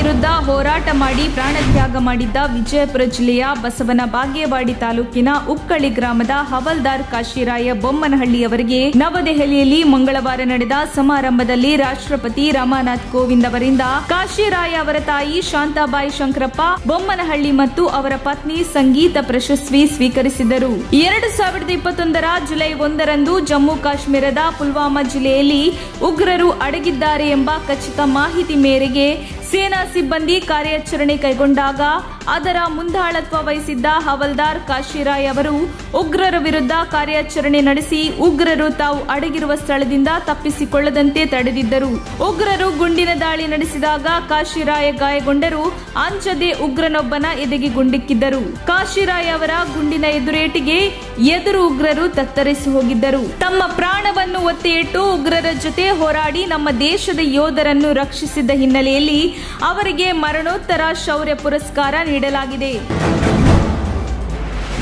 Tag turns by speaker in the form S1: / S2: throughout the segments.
S1: ವಿರುದ್ಧ ಹೋರಾಟ ಮಾಡಿ ಪ್ರಾಣತ್ಯಾಗ ಮಾಡಿದ್ದ ವಿಜಯಪುರ ಜಿಲ್ಲೆಯ ಬಸವನ ಬಾಗೇವಾಡಿ ತಾಲೂಕಿನ ಉಕ್ಕಳಿ ಗ್ರಾಮದ ಹವಲ್ದಾರ್ ಕಾಶಿರಾಯ ಬೊಮ್ಮನಹಳ್ಳಿಯವರಿಗೆ ನವದೆಹಲಿಯಲ್ಲಿ ಮಂಗಳವಾರ ನಡೆದ ಸಮಾರಂಭದಲ್ಲಿ ರಾಷ್ಟ್ರಪತಿ ರಾಮನಾಥ್ ಕೋವಿಂದ್ ಅವರಿಂದ ಕಾಶಿರಾಯ ಅವರ ತಾಯಿ ಶಾಂತಾಬಾಯಿ ಶಂಕರಪ್ಪ, ಬೊಮ್ಮನಹಳ್ಳಿ ಮತ್ತು ಅವರ ಪತ್ನಿ ಸಂಗೀತ ಪ್ರಶಸ್ತಿ ಸ್ವೀಕರಿಸಿದರು. ಎರಡು ಸಾವಿರದ ಇಪ್ಪತ್ತೊಂದರ ಜುಲೈ ಒಂದರಂದು ಜಮ್ಮು ಕಾಶ್ಮೀರದ ಪುಲ್ವಾಮಾ ಜಿಲ್ಲೆಯಲ್ಲಿ ಉಗ್ರರು ಅಡಗಿದ್ದಾರೆ ಎಂಬ ಖಚಿತ ಮಾಹಿತಿ ಮೇರೆಗೆ ಸೇನಾ ಸಿಬ್ಬಂದಿ ಕಾರ್ಯಾಚರಣೆ ಕೈಗೊಂಡಾಗ ಅದರ ಮುಂದಾಳತ್ವ ವಹಿಸಿದ್ದ ಹವಲ್ದಾರ್ ಕಾಶಿರಾಯ್ ಅವರು ಉಗ್ರರ ವಿರುದ್ಧ ಕಾರ್ಯಾಚರಣೆ ನಡೆಸಿ ಉಗ್ರರು ತಾವು ಅಡಗಿರುವ ಸ್ಥಳದಿಂದ ತಪ್ಪಿಸಿಕೊಳ್ಳದಂತೆ ತಡೆದಿದ್ದರು. ಉಗ್ರರು ಗುಂಡಿನ ದಾಳಿ ನಡೆಸಿದಾಗ ಕಾಶಿರಾಯ ಗಾಯಗೊಂಡರು. ಅಂಚದೆ ಉಗ್ರನೊಬ್ಬನ ಎದೆಗೆ ಗುಂಡಿಕ್ಕಿದ್ದರು ಕಾಶಿರಾಯ್ ಅವರ ಗುಂಡಿನ ಎದುರೇಟಿಗೆ ಎದುರು ಉಗ್ರರು ತತ್ತರಿಸಿ ಹೋಗಿದ್ದರು. ತಮ್ಮ ಪ್ರಾಣವನ್ನು ಒತ್ತೆಯಿಟ್ಟು ಉಗ್ರರ ಜೊತೆ ಹೋರಾಡಿ ನಮ್ಮ ದೇಶದ ಯೋಧರನ್ನು ರಕ್ಷಿಸಿದ್ದ ಹಿನ್ನೆಲೆಯಲ್ಲಿ ಅವರಿಗೆ ಮರಣೋತ್ತರ ಶೌರ್ಯ ಪುರಸ್ಕಾರ ನೀಡಲಾಗಿದೆ.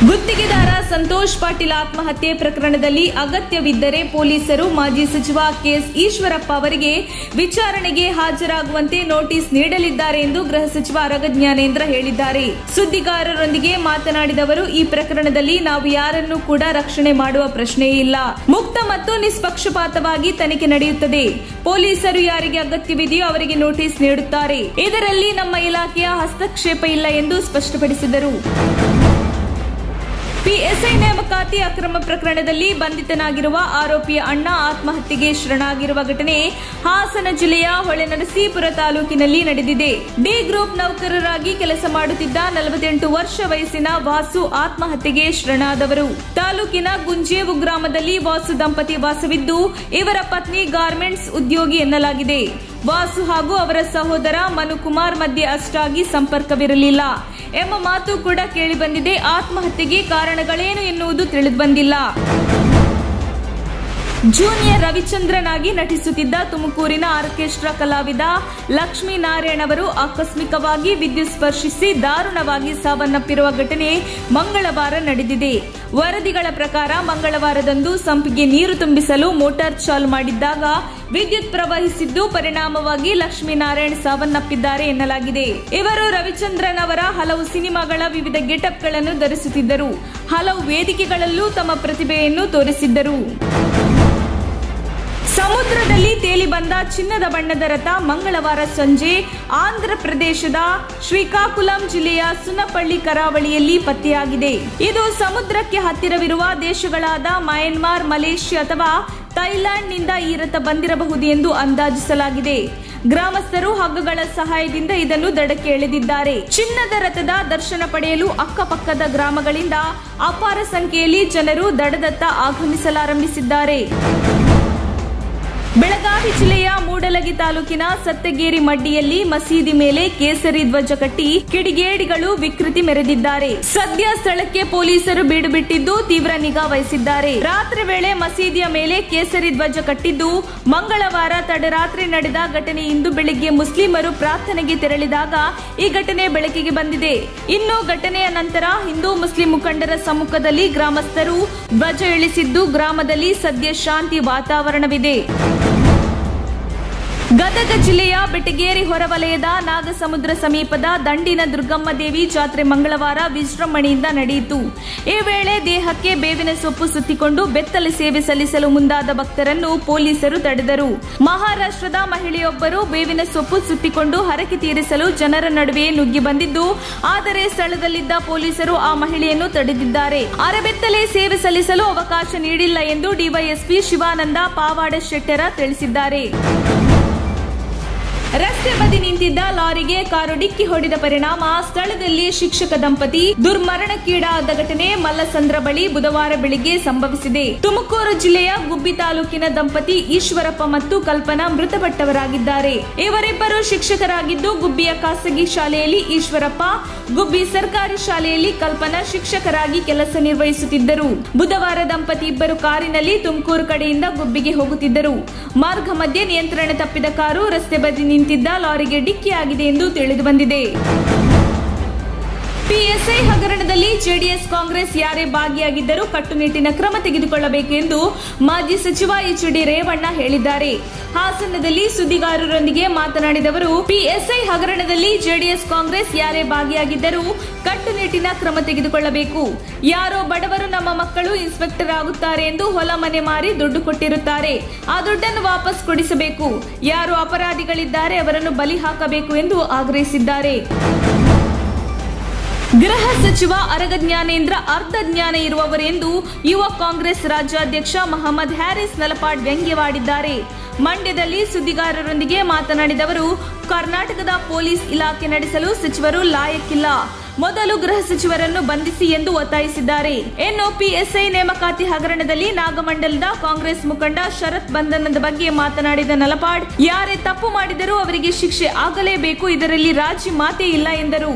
S1: ಗುತ್ತಿಗೆದಾರ ಸಂತೋಷ್ ಪಾಟೀಲ್ ಆತ್ಮಹತ್ಯೆ ಪ್ರಕರಣದಲ್ಲಿ ಅಗತ್ಯವಿದ್ದರೆ ಪೊಲೀಸರು ಮಾಜಿ ಸಚಿವ ಕೆಎಸ್ ಈಶ್ವರಪ್ಪ ಅವರಿಗೆ ವಿಚಾರಣೆಗೆ ಹಾಜರಾಗುವಂತೆ ನೋಟಿಸ್ ನೀಡಲಿದ್ದಾರೆ ಎಂದು ಗೃಹ ಸಚಿವ ರಗ ಜ್ಞಾನೇಂದ್ರ ಹೇಳಿದ್ದಾರೆ. ಸುದ್ದಿಗಾರರೊಂದಿಗೆ ಮಾತನಾಡಿದ ಅವರು ಈ ಪ್ರಕರಣದಲ್ಲಿ ನಾವು ಯಾರನ್ನು ಕೂಡ ರಕ್ಷಣೆ ಮಾಡುವ ಪ್ರಶ್ನೆಯೇ ಇಲ್ಲ. ಮುಕ್ತ ಮತ್ತು ನಿಷ್ಪಕ್ಷಪಾತವಾಗಿ ತನಿಖೆ ನಡೆಯುತ್ತದೆ. ಪೊಲೀಸರು ಯಾರಿಗೆ ಅಗತ್ಯವಿದೆಯೋ ಅವರಿಗೆ ನೋಟಿಸ್ ನೀಡುತ್ತಾರೆ. ಇದರಲ್ಲಿ ನಮ್ಮ ಇಲಾಖೆಯ ಹಸ್ತಕ್ಷೇಪ ಇಲ್ಲ ಎಂದು ಸ್ಪಷ್ಟಪಡಿಸಿದರು. ಪಿಎಸ್ಐ ನೇಮಕಾತಿ ಅಕ್ರಮ ಪ್ರಕರಣದಲ್ಲಿ ಬಂಧಿತನಾಗಿರುವ ಆರೋಪಿಯ ಅಣ್ಣ ಆತ್ಮಹತ್ಯೆಗೆ ಶರಣಾಗಿರುವ ಘಟನೆ ಹಾಸನ ಜಿಲ್ಲೆಯ ಹೊಳೆನರಸೀಪುರ ತಾಲೂಕಿನಲ್ಲಿ ನಡೆದಿದೆ. ಡಿ ಗ್ರೂಪ್ ನೌಕರರಾಗಿ ಕೆಲಸ ಮಾಡುತ್ತಿದ್ದ ನಲವತ್ತೆಂಟು ವರ್ಷ ವಯಸ್ಸಿನ ವಾಸು ಆತ್ಮಹತ್ಯೆಗೆ ಶರಣಾದವರು. ತಾಲೂಕಿನ ಗುಂಜೇವು ಗ್ರಾಮದಲ್ಲಿ ವಾಸು ದಂಪತಿ ವಾಸವಿದ್ದು, ಇವರ ಪತ್ನಿ ಗಾರ್ಮೆಂಟ್ಸ್ ಉದ್ಯೋಗಿ ಎನ್ನಲಾಗಿದೆ. ವಾಸು ಹಾಗೂ ಅವರ ಸಹೋದರ ಮನುಕುಮಾರ್ ಮಧ್ಯೆ ಅಷ್ಟಾಗಿ ಸಂಪರ್ಕವಿರಲಿಲ್ಲ. ಎಂಬ ಮಾತು ಕೂಡ ಕೇಳಿಬಂದಿದೆ. ಆತ್ಮಹತ್ಯೆಗೆ ಕಾರಣಗಳೇನು ಎನ್ನುವುದು ತಿಳಿದುಬಂದಿಲ್ಲ. ಜೂನಿಯರ್ ರವಿಚಂದ್ರನ್ ಆಗಿ ನಟಿಸುತ್ತಿದ್ದ ತುಮಕೂರಿನ ಆರ್ಕೆಸ್ಟ್ರಾ ಕಲಾವಿದ ಲಕ್ಷ್ಮೀನಾರಾಯಣ್ ಅವರು ಆಕಸ್ಮಿಕವಾಗಿ ವಿದ್ಯುತ್ ಸ್ಪರ್ಶಿಸಿ ದಾರುಣವಾಗಿ ಸಾವನ್ನಪ್ಪಿರುವ ಘಟನೆ ಮಂಗಳವಾರ ನಡೆದಿದೆ. ವರದಿಗಳ ಪ್ರಕಾರ ಮಂಗಳವಾರದಂದು ಸಂಪಿಗೆ ನೀರು ತುಂಬಿಸಲು ಮೋಟಾರ್ ಚಾಲ್ ಮಾಡಿದ್ದಾಗ ವಿದ್ಯುತ್ ಪ್ರವಹಿಸಿದ್ದು ಪರಿಣಾಮವಾಗಿ ಲಕ್ಷ್ಮೀನಾರಾಯಣ್ ಸಾವನ್ನಪ್ಪಿದ್ದಾರೆ ಎನ್ನಲಾಗಿದೆ. ಇವರು ರವಿಚಂದ್ರನ್ ಅವರ ಹಲವು ಸಿನಿಮಾಗಳ ವಿವಿಧ ಗೆಟಪ್ಗಳನ್ನು ಧರಿಸುತ್ತಿದ್ದರು. ಹಲವು ವೇದಿಕೆಗಳಲ್ಲೂ ತಮ್ಮ ಪ್ರತಿಭೆಯನ್ನು ತೋರಿಸಿದ್ದರು. ಸಮುದ್ರದಲ್ಲಿ ತೇಲಿ ಬಂದ ಚಿನ್ನದ ಬಣ್ಣದ ರಥ ಮಂಗಳವಾರ ಸಂಜೆ ಆಂಧ್ರ ಪ್ರದೇಶದ ಶ್ರೀಕಾಕುಲಂ ಜಿಲ್ಲೆಯ ಸುನಪಳ್ಳಿ ಕರಾವಳಿಯಲ್ಲಿ ಪತ್ತೆಯಾಗಿದೆ. ಇದು ಸಮುದ್ರಕ್ಕೆ ಹತ್ತಿರವಿರುವ ದೇಶಗಳಾದ ಮಯನ್ಮಾರ್, ಮಲೇಷ್ಯಾ ಅಥವಾ ಥೈಲ್ಯಾಂಡ್ನಿಂದ ಈ ರಥ ಬಂದಿರಬಹುದು ಎಂದು ಅಂದಾಜಿಸಲಾಗಿದೆ. ಗ್ರಾಮಸ್ಥರು ಹಗ್ಗಗಳ ಸಹಾಯದಿಂದ ಇದನ್ನು ದಡಕ್ಕೆ ಎಳೆದಿದ್ದಾರೆ. ಚಿನ್ನದ ರಥದ ದರ್ಶನ ಪಡೆಯಲು ಅಕ್ಕಪಕ್ಕದ ಗ್ರಾಮಗಳಿಂದ ಅಪಾರ ಸಂಖ್ಯೆಯಲ್ಲಿ ಜನರು ದಡದತ್ತ ಆಗಮಿಸಲಾರಂಭಿಸಿದ್ದಾರೆ. ಬೆಳಗಾವಿ ಜಿಲ್ಲೆಯ ಮೂಡಲಗಿ ತಾಲೂಕಿನ ಸತ್ತಗೇರಿ ಮಡ್ಡಿಯಲ್ಲಿ ಮಸೀದಿ ಮೇಲೆ ಕೇಸರಿ ಧ್ವಜ ಕಟ್ಟಿ ಕಿಡಿಗೇಡಿಗಳು ವಿಕೃತಿ ಮೆರೆದಿದ್ದಾರೆ. ಸದ್ಯ ಸ್ಥಳಕ್ಕೆ ಪೊಲೀಸರು ಬೀಡು ಬಿಟ್ಟಿದ್ದು ತೀವ್ರ ನಿಗಾ ವಹಿಸಿದ್ದಾರೆ. ರಾತ್ರಿ ವೇಳೆ ಮಸೀದಿಯ ಮೇಲೆ ಕೇಸರಿ ಧ್ವಜ ಕಟ್ಟಿದ್ದು ಮಂಗಳವಾರ ತಡರಾತ್ರಿ ನಡೆದ ಘಟನೆ. ಇಂದು ಬೆಳಿಗ್ಗೆ ಮುಸ್ಲಿಮರು ಪ್ರಾರ್ಥನೆಗೆ ತೆರಳಿದಾಗ ಈ ಘಟನೆ ಬೆಳಕಿಗೆ ಬಂದಿದೆ. ಇನ್ನು ಘಟನೆಯ ನಂತರ ಹಿಂದೂ ಮುಸ್ಲಿಂ ಮುಖಂಡರ ಸಮ್ಮುಖದಲ್ಲಿ ಗ್ರಾಮಸ್ಥರು ಧ್ವಜ ಇಳಿಸಿದ್ದು ಗ್ರಾಮದಲ್ಲಿ ಸದ್ಯ ಶಾಂತಿ ವಾತಾವರಣವಿದೆ. ಗದಗ ಜಿಲ್ಲೆಯ ಬೆಟಗೇರಿ ಹೊರವಲಯದ ನಾಗಸಮುದ್ರ ಸಮೀಪದ ದಂಡಿನ ದುರ್ಗಮ್ಮ ದೇವಿ ಜಾತ್ರೆ ಮಂಗಳವಾರ ವಿಜೃಂಭಣೆಯಿಂದ ನಡೆಯಿತು. ಈ ವೇಳೆ ದೇಹಕ್ಕೆ ಬೇವಿನ ಸೊಪ್ಪು ಸುತ್ತಿಕೊಂಡು ಬೆತ್ತಲೆ ಸೇವೆ ಸಲ್ಲಿಸಲು ಮುಂದಾದ ಭಕ್ತರನ್ನು ಪೊಲೀಸರು ತಡೆದರು. ಮಹಾರಾಷ್ಟ್ರದ ಮಹಿಳೆಯೊಬ್ಬರು ಬೇವಿನ ಸೊಪ್ಪು ಸುತ್ತಿಕೊಂಡು ಹರಕೆ ತೀರಿಸಲು ಜನರ ನಡುವೆ ನುಗ್ಗಿ ಬಂದಿದ್ದು, ಆದರೆ ಸ್ಥಳದಲ್ಲಿದ್ದ ಪೊಲೀಸರು ಆ ಮಹಿಳೆಯನ್ನು ತಡೆದಿದ್ದಾರೆ. ಅರೆಬೆತ್ತಲೆ ಸೇವೆ ಸಲ್ಲಿಸಲು ಅವಕಾಶ ನೀಡಿಲ್ಲ ಎಂದು ಡಿವೈಎಸ್ಪಿ ಶಿವಾನಂದ ಪಾವಾಡ ಶೆಟ್ಟರ ತಿಳಿಸಿದ್ದಾರೆ. ರಸ್ತೆ ಬದಿ ನಿಂತಿದ್ದ ಲಾರಿಗೆ ಕಾರು ಡಿಕ್ಕಿ ಹೊಡೆದ ಪರಿಣಾಮ ಸ್ಥಳದಲ್ಲಿ ಶಿಕ್ಷಕ ದಂಪತಿ ದುರ್ಮರಣಕ್ಕೀಡಾದ ಘಟನೆ ಮಲ್ಲಸಂದ್ರ ಬಳಿ ಬುಧವಾರ ಬೆಳಿಗ್ಗೆ ಸಂಭವಿಸಿದೆ. ತುಮಕೂರು ಜಿಲ್ಲೆಯ ಗುಬ್ಬಿ ತಾಲೂಕಿನ ದಂಪತಿ ಈಶ್ವರಪ್ಪ ಮತ್ತು ಕಲ್ಪನಾ ಮೃತಪಟ್ಟವರಾಗಿದ್ದಾರೆ. ಇವರಿಬ್ಬರು ಶಿಕ್ಷಕರಾಗಿದ್ದು ಗುಬ್ಬಿಯ ಖಾಸಗಿ ಶಾಲೆಯಲ್ಲಿ ಈಶ್ವರಪ್ಪ, ಗುಬ್ಬಿ ಸರ್ಕಾರಿ ಶಾಲೆಯಲ್ಲಿ ಕಲ್ಪನಾ ಶಿಕ್ಷಕರಾಗಿ ಕೆಲಸ ನಿರ್ವಹಿಸುತ್ತಿದ್ದರು. ಬುಧವಾರ ದಂಪತಿ ಇಬ್ಬರು ಕಾರಿನಲ್ಲಿ ತುಮಕೂರು ಕಡೆಯಿಂದ ಗುಬ್ಬಿಗೆ ಹೋಗುತ್ತಿದ್ದರು. ಮಾರ್ಗ ಮಧ್ಯೆ ನಿಯಂತ್ರಣ ತಪ್ಪಿದ ಕಾರು ರಸ್ತೆ ಬದಿ ನಿಂತಿದ್ದ ಲಾರಿಗೆ ಡಿಕ್ಕಿಯಾಗಿದೆ ಎಂದು ತಿಳಿದು ಪಿಎಸ್ಐ ಹಗರಣದಲ್ಲಿ ಜೆಡಿಎಸ್ ಕಾಂಗ್ರೆಸ್ ಯಾರೇ ಭಾಗಿಯಾಗಿದ್ದರೂ ಕಟ್ಟುನಿಟ್ಟಿನ ಕ್ರಮ ತೆಗೆದುಕೊಳ್ಳಬೇಕೆಂದು ಮಾಜಿ ಸಚಿವ ಎಚ್ ಡಿ ರೇವಣ್ಣ ಹೇಳಿದ್ದಾರೆ. ಹಾಸನದಲ್ಲಿ ಸುದ್ದಿಗಾರರೊಂದಿಗೆ ಮಾತನಾಡಿದವರು ಪಿಎಸ್ಐ ಹಗರಣದಲ್ಲಿ ಜೆಡಿಎಸ್ ಕಾಂಗ್ರೆಸ್ ಯಾರೇ ಭಾಗಿಯಾಗಿದ್ದರೂ ಕಟ್ಟುನಿಟ್ಟಿನ ಕ್ರಮ ತೆಗೆದುಕೊಳ್ಳಬೇಕು. ಯಾರೋ ಬಡವರು ನಮ್ಮ ಮಕ್ಕಳು ಇನ್ಸ್ಪೆಕ್ಟರ್ ಆಗುತ್ತಾರೆ ಎಂದು ಹೊಲ ಮನೆ ಮಾರಿ ದುಡ್ಡು ಕೊಟ್ಟಿರುತ್ತಾರೆ. ಆ ದುಡ್ಡನ್ನು ವಾಪಸ್ ಕೊಡಿಸಬೇಕು. ಯಾರು ಅಪರಾಧಿಗಳಿದ್ದಾರೆ ಅವರನ್ನು ಬಲಿ ಹಾಕಬೇಕು ಎಂದು ಆಗ್ರಹಿಸಿದ್ದಾರೆ. ಗೃಹ ಸಚಿವ ಅರಗ ಜ್ಞಾನೇಂದ್ರ ಅರ್ಧ ಜ್ಞಾನ ಇರುವವರೆಂದು ಯುವ ಕಾಂಗ್ರೆಸ್ ರಾಜ್ಯಾಧ್ಯಕ್ಷ ಮಹಮ್ಮದ್ ಹ್ಯಾರಿಸ್ ನಲಪಾಡ್ ವ್ಯಂಗ್ಯವಾಡಿದ್ದಾರೆ. ಮಂಡ್ಯದಲ್ಲಿ ಸುದ್ದಿಗಾರರೊಂದಿಗೆ ಮಾತನಾಡಿದವರು ಕರ್ನಾಟಕದ ಪೊಲೀಸ್ ಇಲಾಖೆ ನಡೆಸಲು ಸಚಿವರು ಲಾಯಕ್ಕಿಲ್ಲ. ಮೊದಲು ಗೃಹ ಸಚಿವರನ್ನು ಬಂಧಿಸಿ ಎಂದು ಒತ್ತಾಯಿಸಿದ್ದಾರೆ. ಇನ್ನು ಪಿಎಸ್ಐ ನೇಮಕಾತಿ ಹಗರಣದಲ್ಲಿ ನಾಗಮಂಡಲದ ಕಾಂಗ್ರೆಸ್ ಮುಖಂಡ ಶರತ್ ಬಂಧನದ ಬಗ್ಗೆ ಮಾತನಾಡಿದ ನಲಪಾಡ್, ಯಾರೇ ತಪ್ಪು ಮಾಡಿದರೂ ಅವರಿಗೆ ಶಿಕ್ಷೆ ಆಗಲೇಬೇಕು, ಇದರಲ್ಲಿ ರಾಜಿ ಮಾತೇ ಇಲ್ಲ ಎಂದರು.